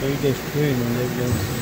Kayı geçti köyünün evlensin.